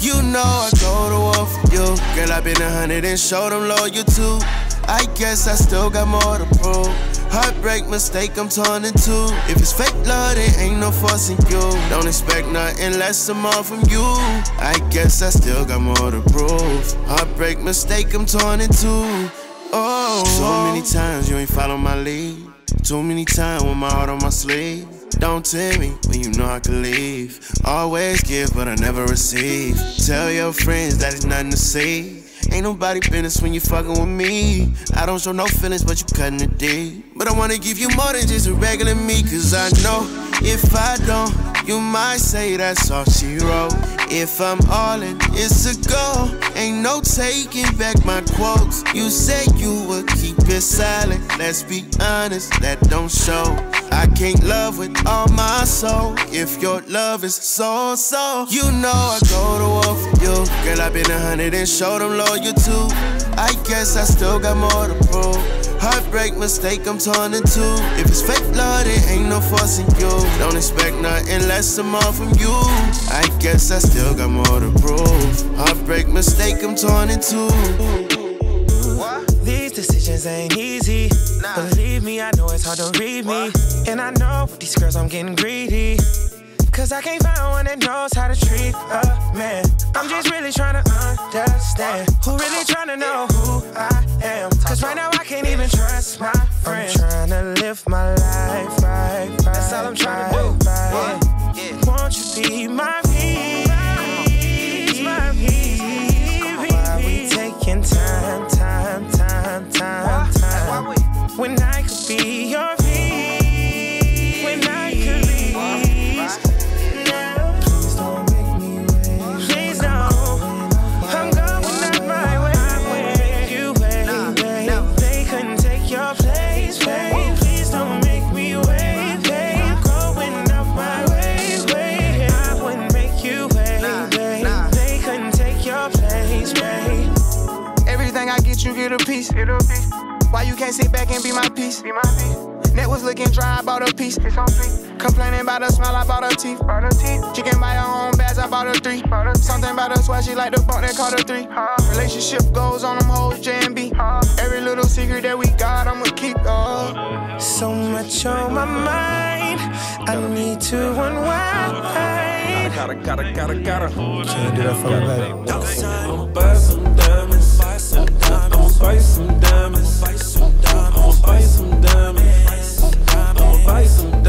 You know I go to war for you. Girl, i been a hundred and showed them loyal too. I guess I still got more to prove. Heartbreak mistake, I'm torn in two. If it's fake love, it ain't no forcing you. Don't expect nothing less or more from you. I guess I still got more to prove. Heartbreak mistake, I'm torn in two. Oh, so many times you ain't follow my lead. Too many times with my heart on my sleeve. Don't tell me when you know I can leave. Always give, but I never receive. Tell your friends that it's nothing to see. Ain't nobody business when you fucking with me. I don't show no feelings, but you cutting it deep. But I wanna give you more than just a regular me, cause I know if I don't, you might say that's all she wrote. If I'm all in, it's a go. Ain't no taking back my quotes. You said you would keep it silent. Let's be honest, that don't show. I can't love with all my soul if your love is so so. You know I go to war for you, girl. I've been a hundred and showed them loyal too. I guess I still got more to prove. Heartbreak mistake, I'm torn in two. If it's fake love, it ain't no forcing you. Don't expect nothing less or more from you. I guess I still got more to prove. Heartbreak mistake, I'm torn in two. These decisions ain't easy. Believe me, I know it's hard to read me. And I know with these girls I'm getting greedy. Cause I can't find one that knows how to treat a man. I'm just really trying to understand who really trying to know who I am. Cause right now I can't even trust my friends. I'm trying to live my life right, right. That's all I'm trying to do. Right. Won't you be my peace, like the bump that called her three. Relationship goes on them hoes, J and B. Every little secret that we got, I'ma keep. Oh. So much on my mind, I need to unwind. Gotta, gotta, gotta, gotta. Can't do that for me, baby. I'ma buy some diamonds. Buy some diamonds. I'ma buy some diamonds. Buy some diamonds. I'ma buy some diamonds. I'ma buy some diamonds.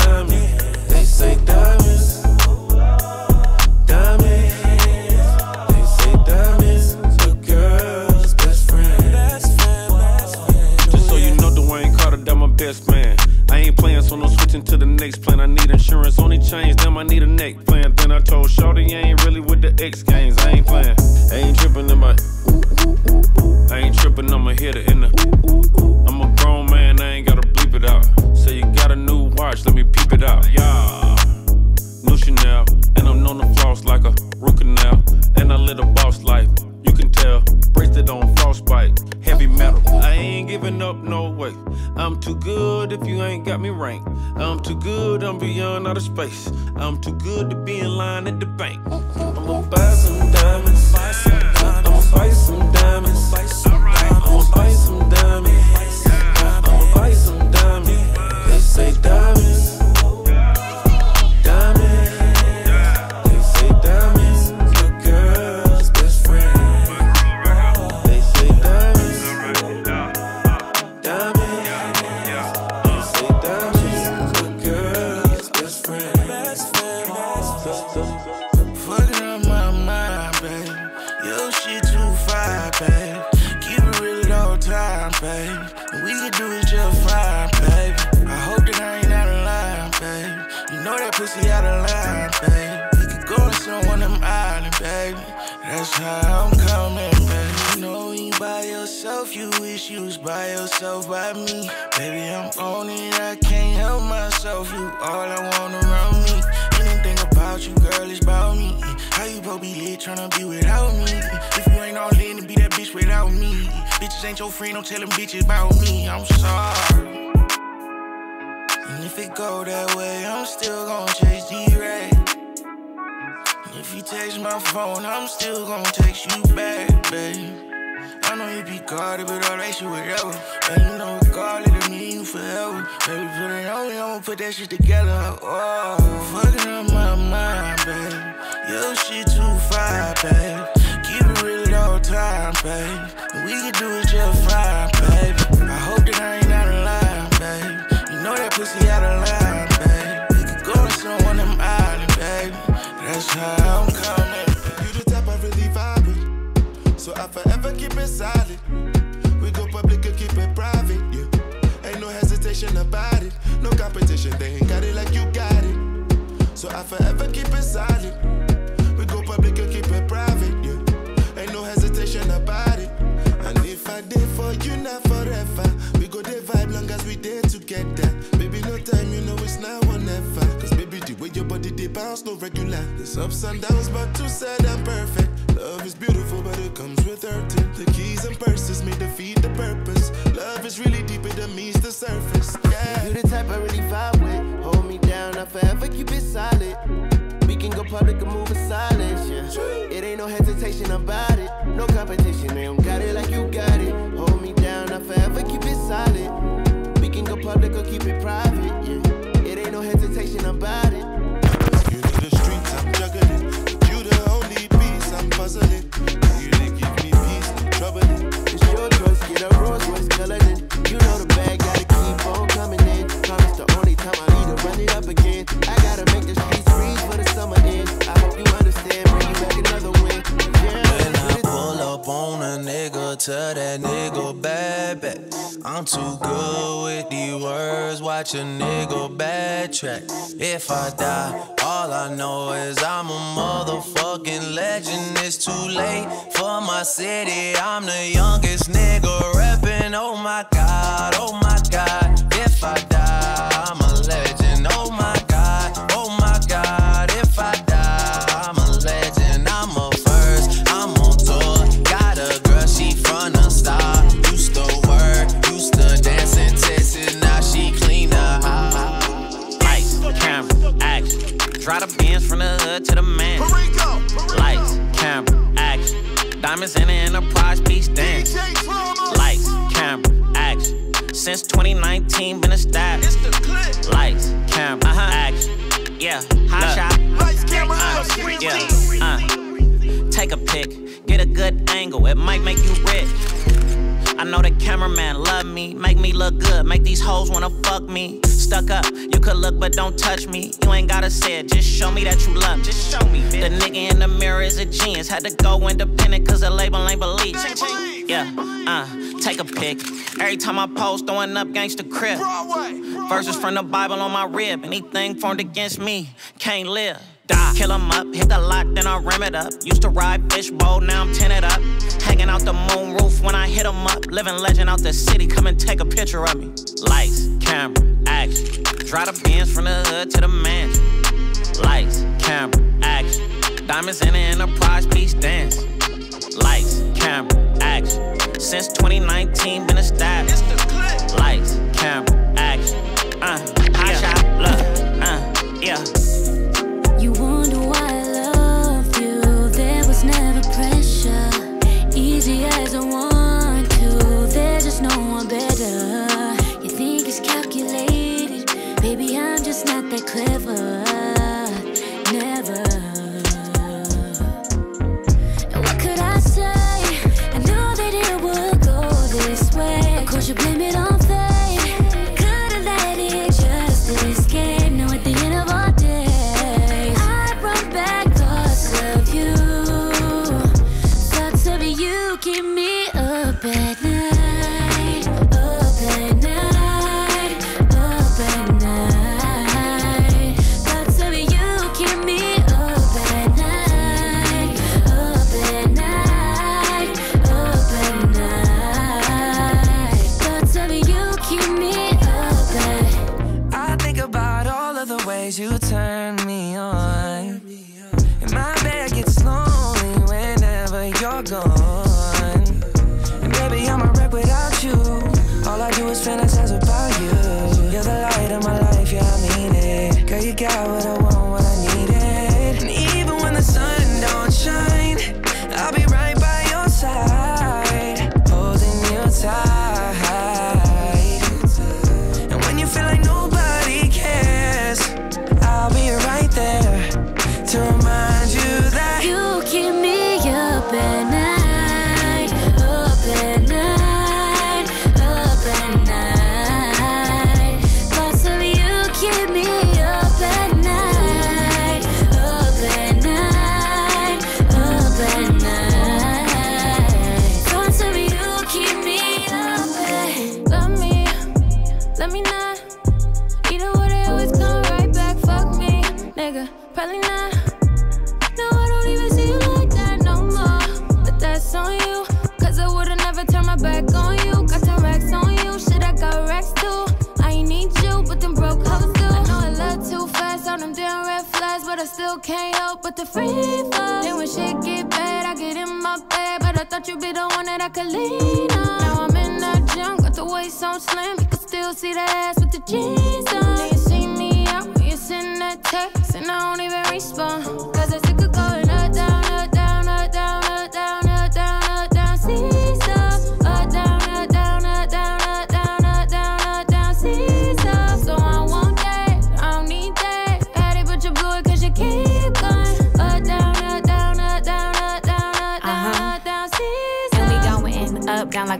Insurance, only change them. I need a neck plan. Then I told Shorty, I ain't really with the X games. I ain't playing. I ain't tripping in my. I ain't tripping, I'ma hit it in the. I'm a grown man, I ain't gotta bleep it out. Say you got a new watch, let me peep it out. Yeah. New Chanel, and I'm known to floss like a root canal. And I live a boss life, you can tell. Bracelet on frostbite, heavy metal. I ain't giving up, no way. I'm too good if you ain't got me ranked. I'm too good, I'm beyond outer space. I'm too good to be in line at the bank. I'ma buy some diamonds. I'ma buy some diamonds. Yourself by me. Baby, I'm on it, I can't help myself. You all I want around me. Anything about you, girl, is about me. How you supposed be lit tryna be without me? If you ain't all in be that bitch without me. Bitches ain't your friend, don't tell them bitches about me. I'm sorry. And if it go that way, I'm still gonna chase D-Ray. If you text my phone, I'm still gonna text you back, babe. I know you be guarded, but all that shit whatever. And you know regardless of me, you forever. Baby, put it on me, I'ma put that shit together. Oh, fucking up my mind, babe. Your shit too fire, babe. Keep it real all time, babe. We can do it just fine, babe. I hope that I forever keep it solid. We go public and keep it private, yeah. Ain't no hesitation about it, no competition. They ain't got it like you got it, so I forever keep it solid. We go public and keep it private, yeah. Ain't no hesitation about it. And if I did for you, not forever. We go there vibe long as we there together. Baby, no time, you know it's now or never. Cause baby, the way your body they bounce, no regular. There's ups and downs, but two said I'm perfect. Love is beautiful, but it comes with hurting. The keys and purses may defeat the purpose. Love is really deeper than meets the surface. Yeah. You the type I really vibe with. Hold me down, I forever keep it solid. We can go public and move in silence, yeah. It ain't no hesitation about it. No competition, man. got it like you got it. Hold me down, I forever keep it solid. We can go public or keep it private, yeah. It ain't no hesitation about it. I'm too good with these words, watch a nigga backtrack. If I die, all I know is I'm a motherfucking legend. It's too late for my city. I'm the youngest nigga reppin'. Oh my god, Drive the Benz from the hood to the man. Lights, camera, action. Diamonds in the enterprise, beach dance. Lights, camera, action. Since 2019, been established. Lights, camera, uh-huh, action. Yeah, hot shot. Lights, camera, Uh, action. yeah, uh. Take a pic, get a good angle, it might make you rich. I know the cameraman love me, make me look good, make these hoes wanna fuck me. Stuck up, you could look but don't touch me. You ain't gotta say it, just show me that you love me. Just show me, bitch. The nigga in the mirror is a genius, had to go independent cause the label ain't believe. Yeah, uh, take a pic. Every time I post, throwing up gangsta crib. Verses from the Bible on my rib. Anything formed against me can't live. Die. Kill 'em up, hit the lot, then I rim it up. Used to ride fishbowl, now I'm tinted up. Hanging out the moon roof when I hit 'em up. Living legend out the city, come and take a picture of me. Lights, camera, action. Drive the Benz from the hood to the mansion. Lights, camera, action. Diamonds in the enterprise, peace dance. Lights, camera, action. Since 2019, been a established. Lights, camera, action. Uh, hot shot, look, uh, yeah. Clever.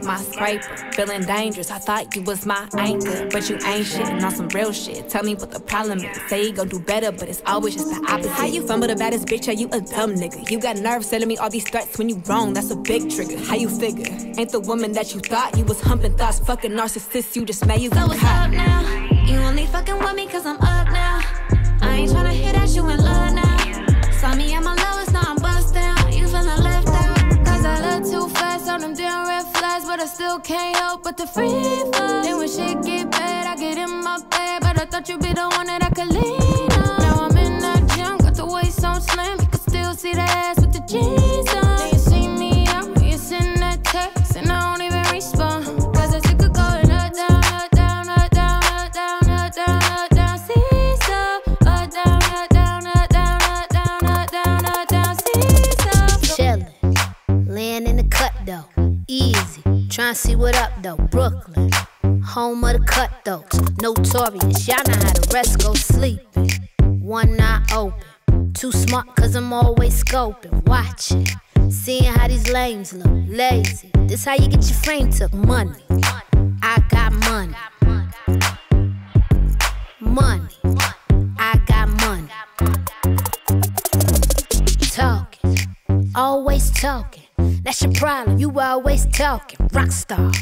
Like my scraper. Feeling dangerous, I thought you was my anchor. But you ain't shitting on some real shit. Tell me what the problem is. Say you gon' do better, but it's always just the opposite. How you fumble the baddest bitch? Are you a dumb nigga? You got nerves sending me all these threats when you wrong. That's a big trigger. How you figure? Ain't the woman that you thought you was humping thoughts. Fucking narcissist, you just mad you go So what's up now? You only fucking with me cause I'm up now. I ain't tryna hear that you in love now. Saw me at my I still can't help but to free fall. Then when shit get bad, I get in my bed. But I thought you'd be the one that I could lean on. Seeing how these lames look, lazy. This how you get your frame took, money. I got money, money. I got money. Talking, always talking. That's your problem. You always talking. Rockstar,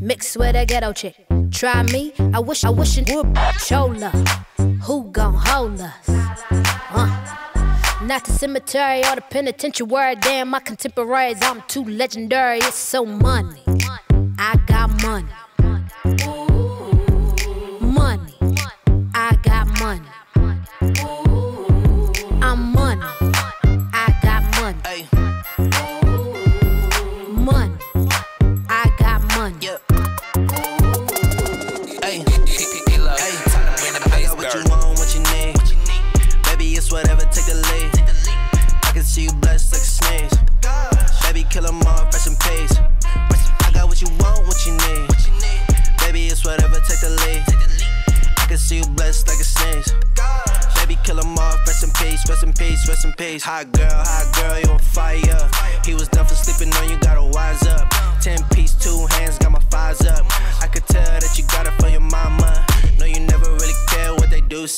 mixed with a ghetto chick. Try me. I wish I wish it would. Chola, who gon' hold us? Uh. Not the cemetery or the penitentiary. Damn, my contemporaries. I'm too legendary. It's so money. I got money. Money.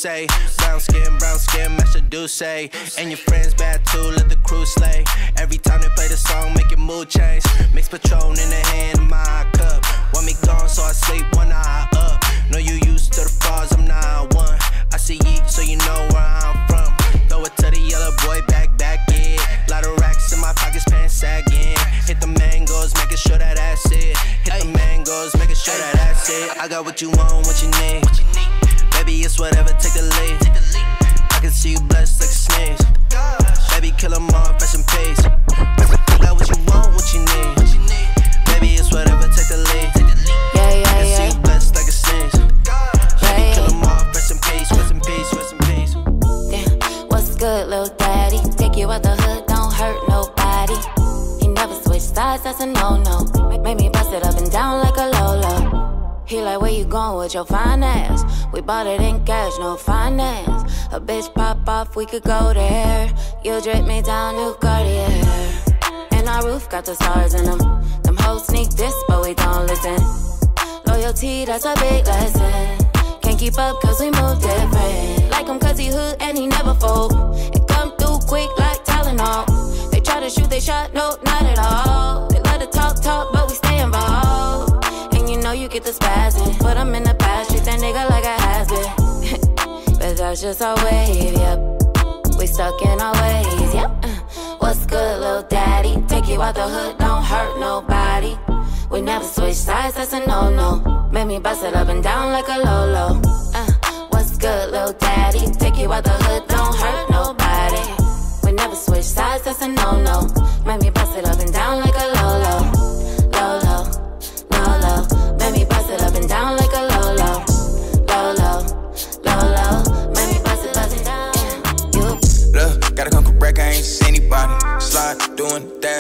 Say. Brown skin, brown skin, match the do say. And your friends bad too, let the crew slay. Every time they play the song, make your mood change. Mix Patron in the hand of my cup. Want me gone, so I sleep one eye up. No, you used to the frauds, I'm not one. I see yeet, so you know where I'm from. Throw it to the yellow boy, back, back, yeah. Lot of racks in my pockets, pants sagging. Hit the mangoes, making sure that that's it. Hit the mangoes, making sure that that's it. I got what you want, what you need. Baby, it's whatever, take the lead. I can see you blessed like a sneeze. Baby, kill them all, fresh and peace. What you want, what you need. Baby, it's whatever, take the lead. Yeah, yeah, I can see you blessed like a saint. Baby, all, rest in peace, rest in peace, rest in peace. Damn, what's good, daddy? Take you out the hood, don't hurt nobody. He never sides, that's a no no. Make me bust it up and down like a Lolo. He like, where you going with your ass? We bought it in cash, no finance. A bitch pop off, we could go there. You drip me down, new Cartier. And our roof got the stars in them. Them hoes sneak this, but we don't listen. Loyalty, that's a big lesson. Can't keep up cause we move different. Like him cause he hood and he never fold. It come through quick like Tylenol. They try to shoot, they shot, no, not at all. They let it talk, talk, but we stay involved. You know you get the spazzing. But I'm in the past, treat that nigga like a been. but that's just our wave, yep. We stuck in our ways, yep. Uh, What's good, little daddy? Take you out the hood, don't hurt nobody. We never switch sides, that's a no-no. Make me bust it up and down like a Lolo. Uh, what's good, little daddy? Take you out the hood, don't hurt nobody. We never switch sides, that's a no-no. Make me bust it up and down like a Lolo. Lolo,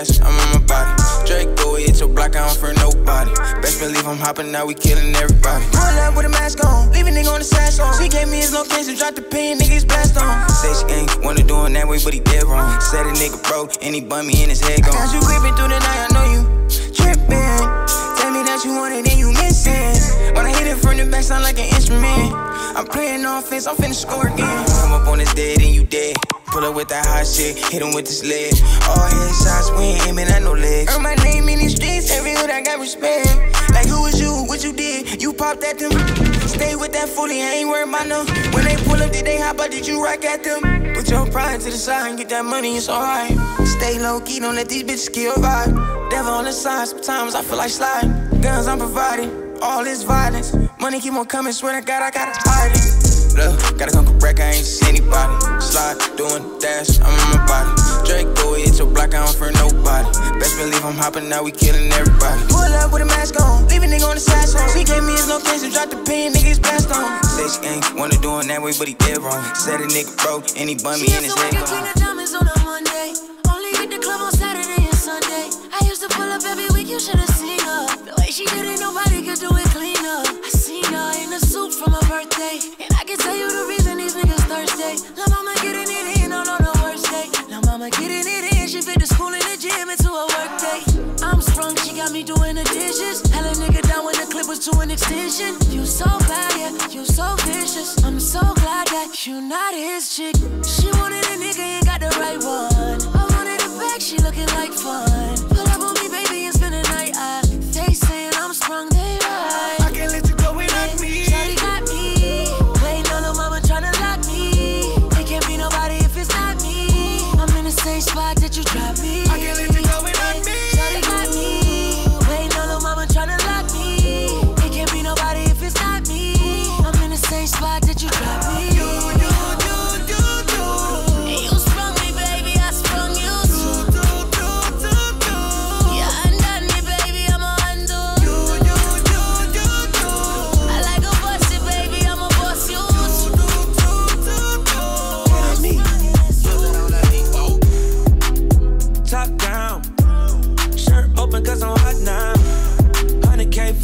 dash, I'm on my body. Drake, go hit your block, I don't fear nobody. Best believe I'm hopping now, we killing everybody. Pull up with a mask on, leave a nigga on the side song. She gave me his location, dropped the pin, niggas blast on. Say she ain't wanna do it that way, but he dead wrong. Said a nigga broke, and he bummed me in his head I gone. got you creeping through the night, I know you tripping. Tell me that you want it, then you missing. When I hit it from the back, sound like an instrument. I'm playing offense, I'm finna score again. Come up on his dead, and you dead. Pull up with that hot shit, hit him with this leg. All headshots, we ain't aiming at no legs. Earn my name in these streets, every hood I got respect. Like who was you, what you did, you popped at them. Stay with that fully, I ain't worried about no. When they pull up, did they hop out, did you rock at them? Put your pride to the side and get that money, it's alright. Stay low key, don't let these bitches kill vibe. Devil on the side, sometimes I feel like sliding. Guns I'm providing, all this violence. Money keep on coming, swear to God, I gotta hide it. Look, gotta come correct, I ain't see anybody. Slide, doing dash, I'm on my body. Drake, go hit your block, I don't fear nobody. Best believe I'm hopping now, we killing everybody. Pull up with a mask on, leave a nigga on the side song. She gave me his location, dropped the pin, niggas blast on. Say she ain't wanna do it that way, but he dead wrong. Said a nigga broke, and he bummed me in his head Clean gone. the diamonds on a Monday. Only hit the club on Saturday and Sunday. I used to pull up every week, you should her. She did it, nobody could do it cleaner. I seen her in a suit from her birthday. And I can tell you the reason these niggas thirsty. La mama getting it in on, on the worst day. La mama getting it in, she fit the school and the gym into a work day. I'm sprung, she got me doing the dishes. Hell a nigga down when the clip was to an extension. You so bad, yeah, you so vicious. I'm so glad that you not his chick. She wanted a nigga, ain't got the right one. I wanted it back, she looking like fun.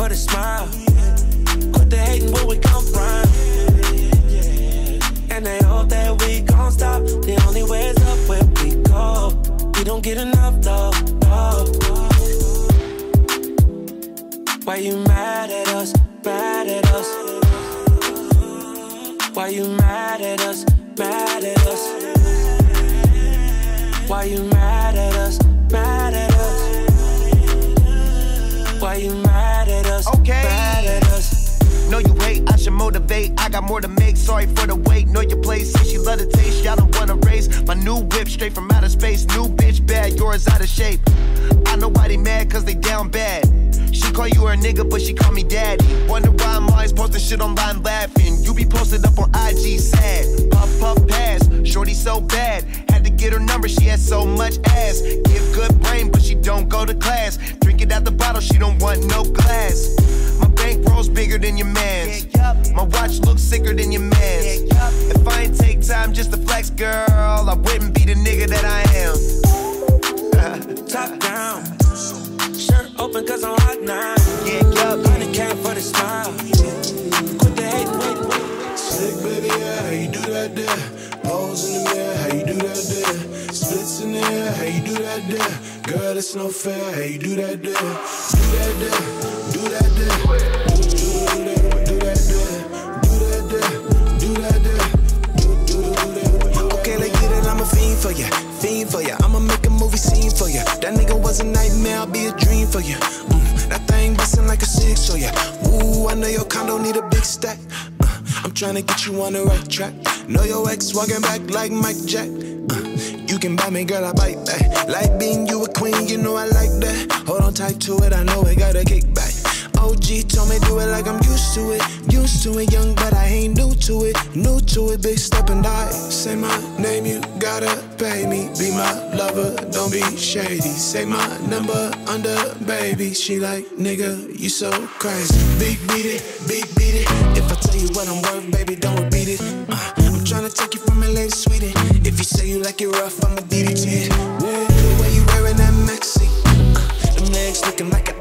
For the smile. Quit the hating where we come from. And they hope that we gon' stop. The only way is up where we go. We don't get enough though. no. Why you mad at us? Mad at us? Why you mad at us? Mad at us? Why you mad I got more to make. Sorry for the wait. Know your place. Say she love the taste. Y'all don't wanna race. My new whip straight from outer space. New bitch bad, yours out of shape. I know why they mad, cause they down bad. She call you her nigga, but she call me daddy. Wonder why I'm always posting shit online laughing. You be posted up on IG sad. Puff, puff, pass. Shorty so bad. Had to get her number, she has so much ass. Give good brain, but she don't go to class. Drink it out the bottle, she don't want no glass. My bank rolls bigger than your man's. My watch looks sicker than your man's. If I ain't take time just to flex, girl, I wouldn't be the nigga that I am. Top down. Shirt Nah, yeah, yup, I done came for the smile. Quit the hate, wait, wait. Slick baby, yeah, how you do that there? Pose in the mirror, how you do that there? Splits in the air, how you do that there? Girl, it's no fair, how you do that there? Do that there, do that there. Fiend for ya, fiend for ya. I'ma make a movie scene for ya. That nigga was a nightmare, I'll be a dream for ya. Mm, that thing bustin' like a six for ya. Ooh, I know your condo need a big stack. Uh, I'm tryna get you on the right track. Know your ex walking back like Mike Jack. Uh, you can buy me, girl, I bite back. Like being you a queen, you know I like that. Hold on tight to it, I know it got a kickback. OG told me do it like I'm used to it. Used to it, young, but I ain't new to it. New to it, big step and die. Say my name, you gotta pay me. Be my lover, don't be shady. Say my number under, baby. She like, nigga, you so crazy. Big beat it, big beat it. If I tell you what I'm worth, baby, don't repeat it. Uh, I'm tryna take you from LA to Sweden. If you say you like it rough, I'ma DDT it. Yeah, the way you wearing that maxi. Uh, them legs looking like an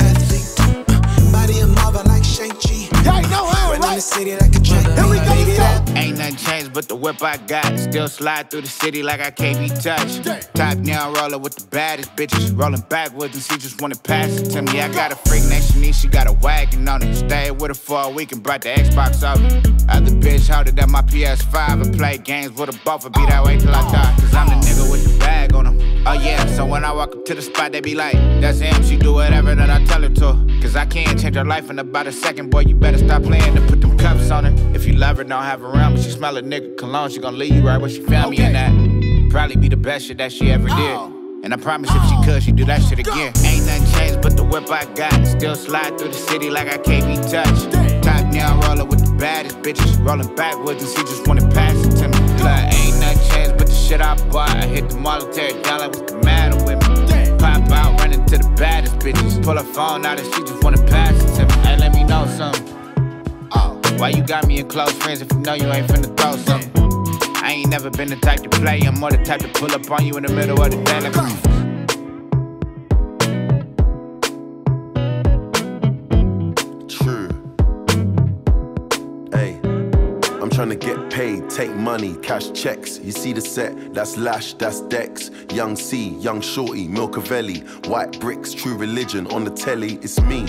city like a train. Here we go, Baby, let's that- go. Ain't nothing changed but the whip I got. Still slide through the city like I can't be touched. Top down roller with the baddest bitches. Rolling backwards and she just wanna pass it to me. I got a freak next to me, she got a wagon on it. Stayed with her for a week and brought the Xbox over. Other bitch holded up my PS5 and played games with a buffer. Be that way till I die. Cause I'm the nigga with the bag on him. Oh yeah, so when I walk up to the spot, they be like, that's him, she do whatever that I tell her to. Cause I can't change her life in about a second, boy, you better stop playing and put them cups on her. If you love her, don't have her around, but she smell a nigga cologne, she gon' leave you right where she found me in that. Probably be the best shit that she ever did. And I promise if she could, she'd do that shit again. Ain't nothing changed but the whip I got. Still slide through the city like I can't be touched. Top down roller with the baddest bitches. Rolling backwards and she just wanna pass it to me. Like, shit I bought. I hit the mall and tear it down like what's the matter with me. Pop out, running to the baddest bitches. Pull her phone out and she just wanna pass it to me. Hey, let me know something. Oh, why you got me in close friends if you know you ain't finna throw something? I ain't never been the type to play. I'm more the type to pull up on you in the middle of the day like I'm trying to get paid, take money, cash checks. You see the set, that's Lash, that's Dex. Young C, Young Shorty, Milcavelli, White Bricks, True Religion. On the telly, it's me.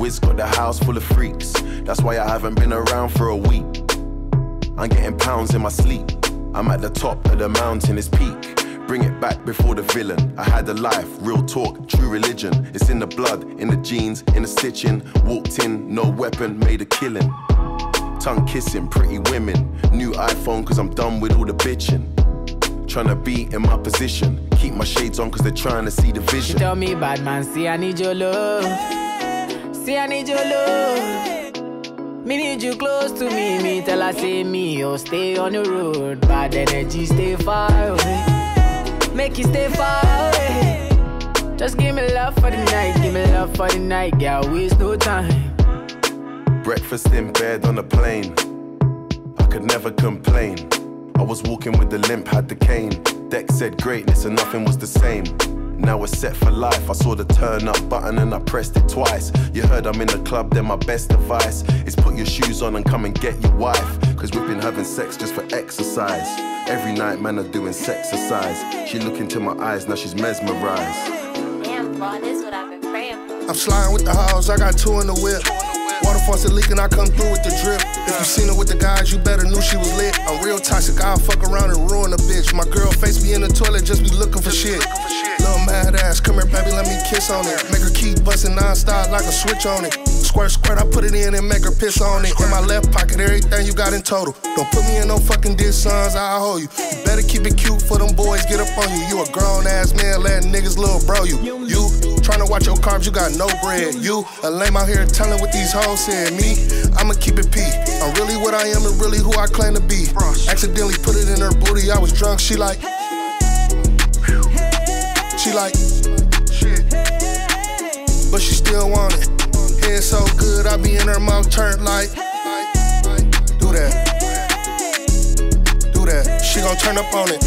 Wiz got the house full of freaks. That's why I haven't been around for a week. I'm getting pounds in my sleep. I'm at the top of the mountain, it's peak. Bring it back before the villain. I had a life, real talk, true religion. It's in the blood, in the jeans, in the stitching. Walked in, no weapon, made a killing. Tongue kissing, pretty women. New iPhone, cause I'm done with all the bitching. Tryna be in my position. Keep my shades on, cause they're trying to see the She vision. tell me, bad man, see I need your love. See I need your love. Me need you close to me. Me tell her say me, oh stay on the road. Bad energy, stay far away. Make you stay far away. Just give me love for the night, give me love for the night, girl. Waste no time. Breakfast in bed on a plane. I could never complain. I was walking with the limp, had the cane. Deck said greatness and nothing was the same. Now we're set for life. I saw the turn up button and I pressed it twice. You heard I'm in the club, then my best advice is put your shoes on and come and get your wife. Cause we've been having sex just for exercise. Every night, man, are doing sexercise. She look into my eyes, now she's mesmerized. Damn, boy, this is what I've been praying for. I'm sliding with the hoes, I got two in the whip. Water faucet leaking, I come through with the drip. If you seen her with the guys, you better knew she was lit. I'm real toxic, I'll fuck around and ruin a bitch. My girl face me in the toilet, just be looking for shit. Little mad ass, come here, baby, let me kiss on it. Make her keep busting non-stop like a switch on it. Squirt, squirt, I put it in and make her piss on it. In my left pocket, everything you got in total. Don't put me in no fucking diss sons, I'll hold you. You better keep it cute for them boys get up on you. You a grown ass man, letting niggas little bro you. You watch your carbs, you got no bread. You a lame out here telling what these hoes said. Me, I'ma keep it P. I'm really what I am and really who I claim to be. Accidentally put it in her booty, I was drunk, she like. She like. But she still want it. Head so good, I be in her mouth turned like. Do that. Do that. She gon' turn up on it.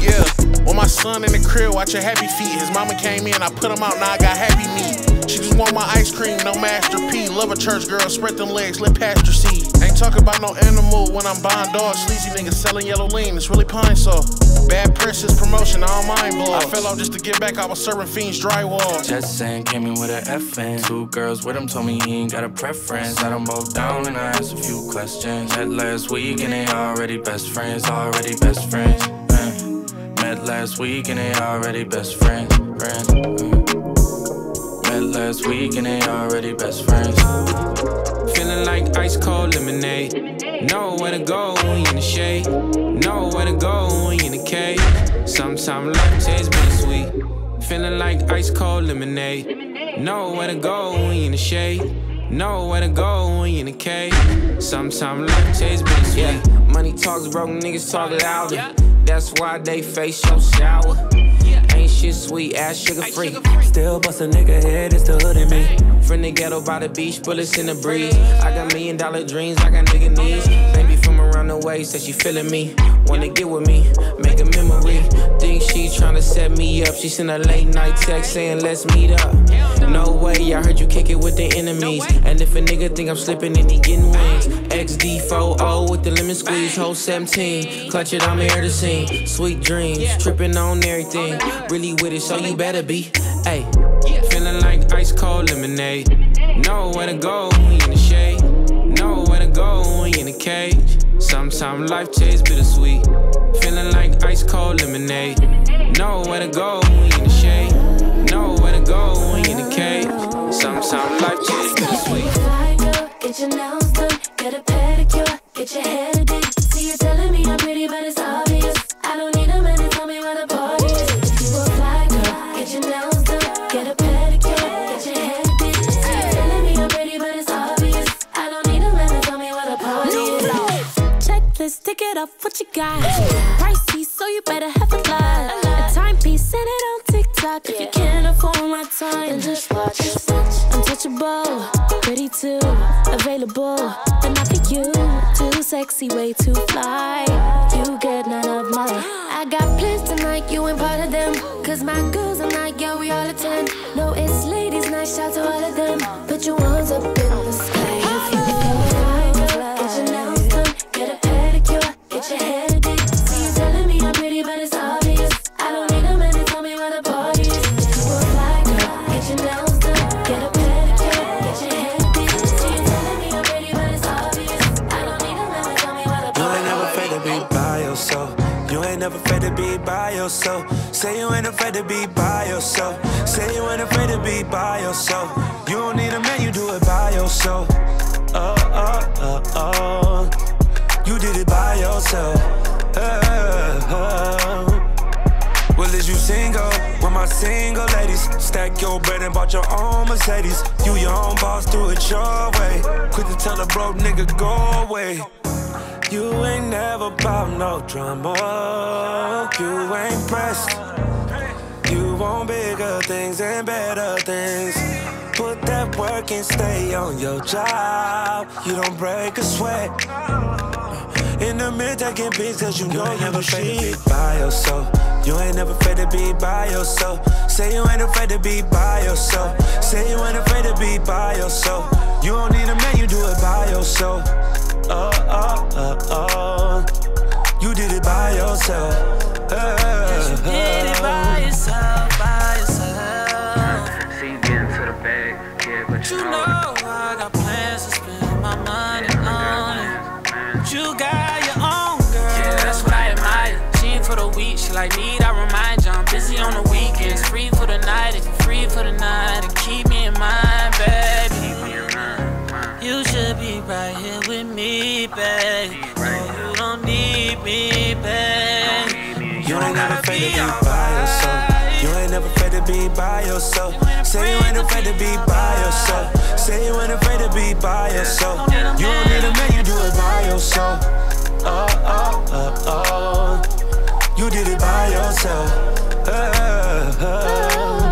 Yeah, With my son in the crib, watching Happy Feet. His mama came in, I put him out, now I got Happy Meat. She just want my ice cream, no Master P. Love a church girl, spread them legs, let pasture see. Ain't talking about no animal when I'm buying dogs. Sleazy niggas selling yellow lean, it's really Pine-Sol. Bad press is promotion, I don't mind blow. I fell off just to get back, I was serving fiends drywall. Just saying, came in with a FN. Two girls with him told me he ain't got a preference. Had them both down and I asked a few questions. Met last week and they already best friends, already best friends. Met last week and they already best friends. friends uh. Met last week and they already best friends. Feeling like ice cold lemonade. Know where to go when you in the shade. Know where to go when you in the cave. Sometimes life tastes bittersweet. Feeling like ice cold lemonade. Know where to go when you in the shade. Know where to go when you in the cave. Sometimes life tastes bittersweet. Yeah, money talks, broke niggas talk louder. That's why they face so sour. Ain't shit sweet, ass sugar free. Still bust a nigga head, it's the hood in me. Friend the ghetto by the beach, bullets in the breeze. I got million dollar dreams, I got nigga needs. Baby from way, said she feeling me. Wanna get with me, make a memory. Think she tryna set me up. She sent a late night text saying, let's meet up. No way, I heard you kick it with the enemies. And if a nigga think I'm slipping, then he getting wings. XD40 with the lemon squeeze, whole 17. Clutch it, I'm here to sing. Sweet dreams, tripping on everything. Really with it, so you better be. Hey, Feeling like ice cold lemonade. Know where to go you in the shade. Know where to go you in the cage. Sometimes life tastes bittersweet. Feeling like ice cold lemonade. Know where to go when you in the shade. Know where to go when you in the cage. Sometimes life tastes bittersweet. Get your nails done, get a pedicure, get your hair did. What you got. Pricey, so you better have a lot. A timepiece, send it on TikTok. If you can't afford my time, then just watch. Untouchable, pretty too, available, but not for you. Too sexy, way too fly. You get none of my. I got plans tonight, you ain't part of them. Cause my girls are not, yeah, we all attend. No, it's ladies' night, shout to all of them. Put your ones up your hair did. See you telling me I'm pretty, but it's obvious. I don't need a man to tell me where the party is. You a fly girl, get your nails done, get a pedicure, get your hair did. See you telling me I'm pretty, but it's obvious. I don't need a man to tell me where the You ain't never afraid to be by yourself. You ain't never afraid to be by yourself. Say you ain't afraid to be by yourself. Say you ain't afraid to be by yourself. You don't need a man, you do it by yourself. Oh, oh, oh, oh. Yourself. Oh, uh, oh. Uh. Well, is you single? With my single ladies, stack your bread and bought your own Mercedes. You your own boss, do it your way. Quick to tell a broke nigga go away. You ain't never bout no drama. You ain't pressed. You want bigger things and better things. Put that work and stay on your job. You don't break a sweat. In the mid taking pics cause you, know you never afraid to be by yourself. You ain't never afraid to be by yourself. Say you ain't afraid to be by yourself. Say you ain't afraid to be by yourself. You don't need a man, you do it by yourself. Oh, oh, oh, oh. You did it by yourself. Oh, You did it by yourself, by yourself. You ain't never afraid to be by yourself. Say you ain't afraid to be by yourself. Say you ain't afraid to be by yourself. You don't need a man, you do it by yourself. Oh, oh, oh, oh. You did it by yourself. Oh, oh.